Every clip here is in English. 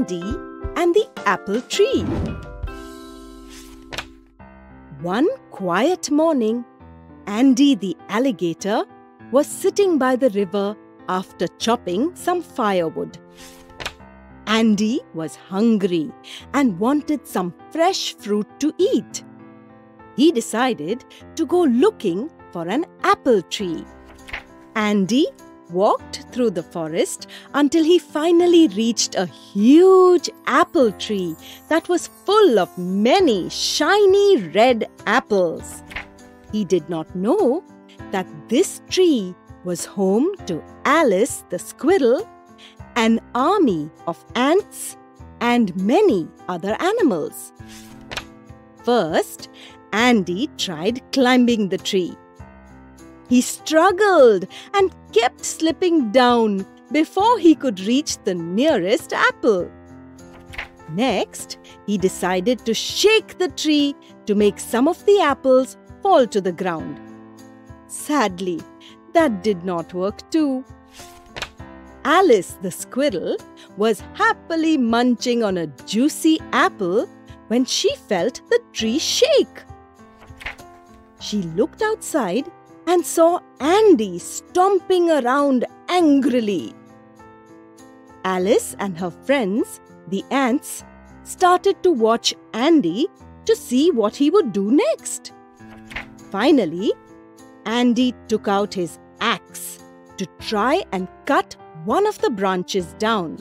Andy and the Apple Tree. One quiet morning, Andy the alligator was sitting by the river after chopping some firewood. Andy was hungry and wanted some fresh fruit to eat. He decided to go looking for an apple tree. Andy walked through the forest until he finally reached a huge apple tree that was full of many shiny red apples. He did not know that this tree was home to Alice the squirrel, an army of ants, and many other animals. First, Andy tried climbing the tree. He struggled and kept slipping down before he could reach the nearest apple. Next, he decided to shake the tree to make some of the apples fall to the ground. Sadly, that did not work too. Alice the squirrel was happily munching on a juicy apple when she felt the tree shake. She looked outside and saw Andy stomping around angrily. Alice and her friends, the ants, started to watch Andy to see what he would do next. Finally, Andy took out his axe to try and cut one of the branches down.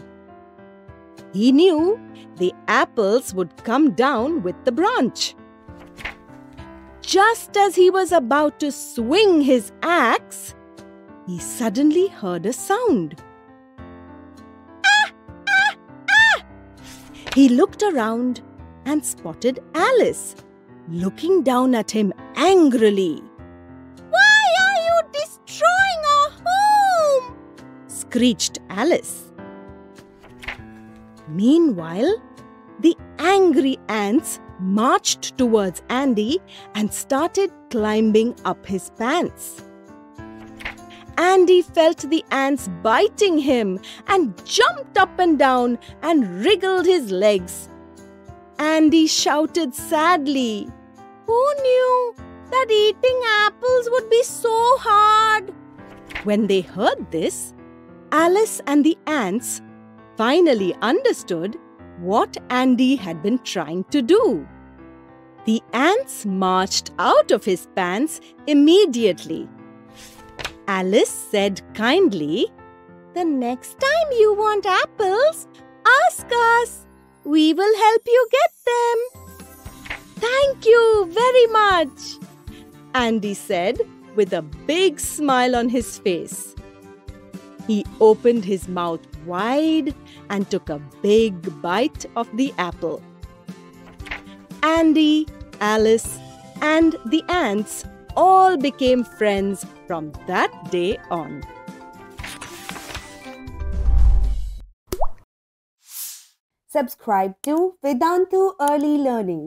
He knew the apples would come down with the branch. Just as he was about to swing his axe, he suddenly heard a sound. Ah, ah, ah! He looked around and spotted Alice, looking down at him angrily. Why are you destroying our home? screeched Alice. Meanwhile, the angry ants marched towards Andy and started climbing up his pants. Andy felt the ants biting him and jumped up and down and wriggled his legs. Andy shouted sadly, Who knew that eating apples would be so hard? When they heard this, Alice and the ants finally understood what Andy had been trying to do. The ants marched out of his pants immediately. Alice said kindly, The next time you want apples, ask us. We will help you get them. Thank you very much, Andy said with a big smile on his face. He opened his mouth wide and took a big bite of the apple. Andy, Alice, and the ants all became friends from that day on. Subscribe to Vedantu Early Learning.